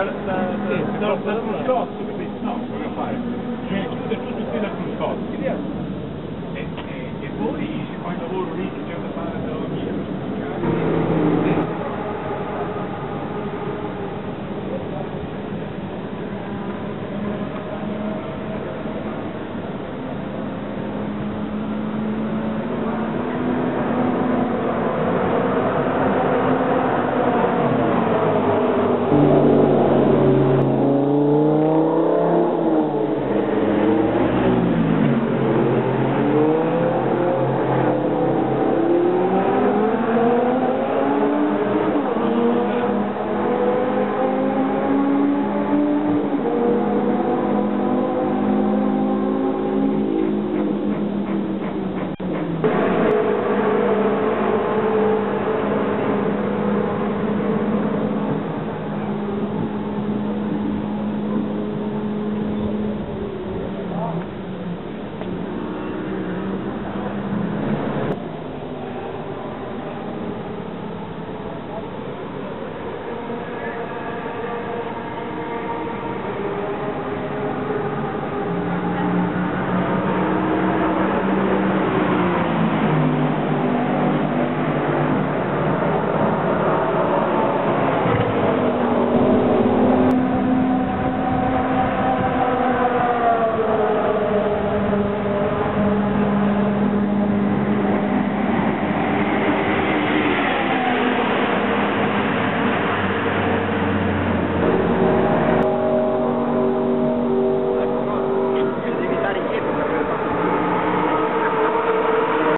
Där, där, där, där, där, där, där, där, där, där, där, där,